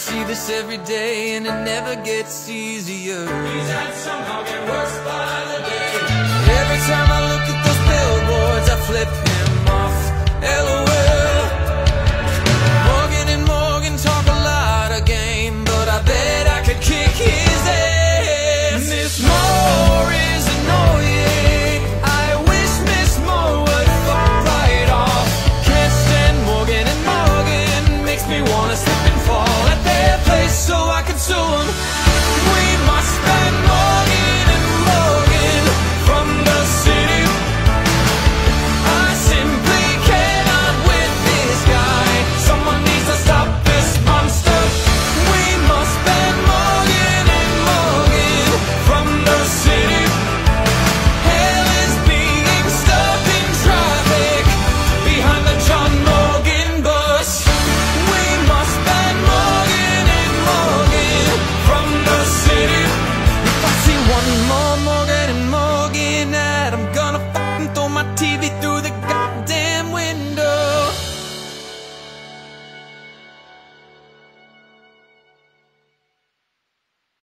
See this every day and it never gets easier.